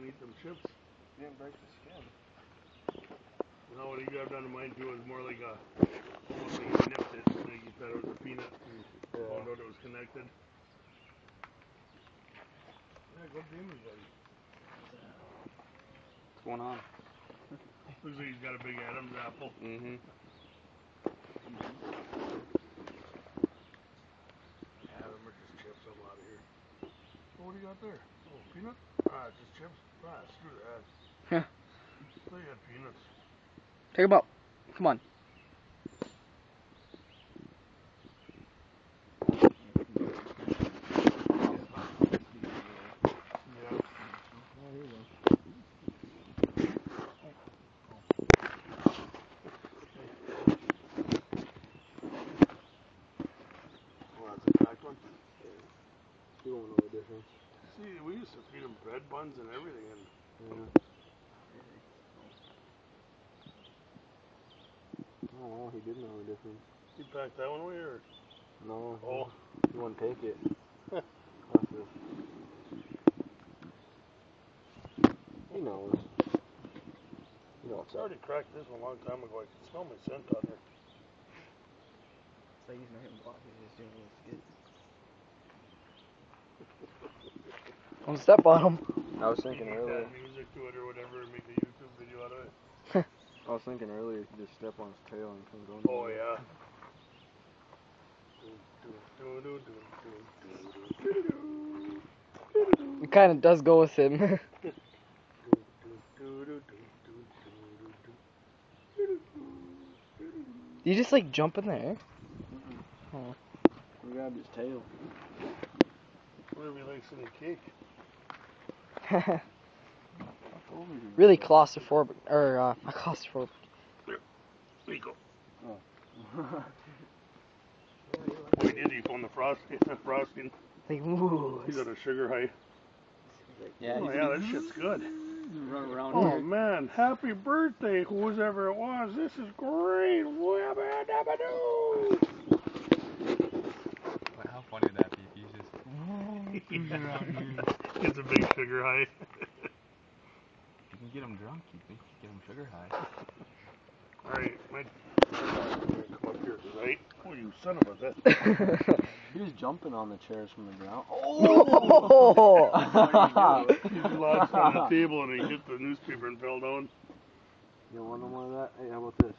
won't eat them chips. Didn't break the skin. No, what he grabbed onto mine too was more like a, almost like he nipped it, like he thought it was a peanut and Yeah. found out it was connected. Yeah, good demon, buddy. What's going on? Looks like he's got a big Adam's apple. Mm-hmm. Yeah, them are just chips. I'm out of here. Oh, what do you got there? Oh, peanut? Ah, it's just chips. Ah, screw that. Huh. They got peanuts. Take him out. Come on. Yeah. Oh, that's a cracked one. You won't know the difference. See, we used to feed them bread buns and everything, and Yeah. Oh, he didn't know the difference. he packed that one away, or No. oh, He wouldn't take it. Huh. That's it. He knows. He knows. it's already cracked this one a long time ago. I can smell my scent on there. It's like he's not hitting block, he's just doing Don't step on him. I was thinking earlier. music to it or whatever, and make a YouTube video out of it. I was thinking earlier. You could just step on his tail and come going. Oh yeah. It kind of does go with him. you just like jump in there. Oh. We grabbed his tail. Whatever he likes in the cake. really claustrophobic, or uh, not claustrophobic. There you go. Oh. Boy, did he found the frosting? The frosting. Like, ooh. He's got a sugar high. Yeah, oh yeah, that shit's good. run around Oh here. man, happy birthday, whoever it was. This is great. It's a big sugar high. you can get him drunk, you think you get him sugar high. Alright, my come up here, right? Oh, you son of a bitch. He was jumping on the chairs from the ground. Oh! He lodged on the table and he hit the newspaper and fell down. You want no more of that? Hey, how about this?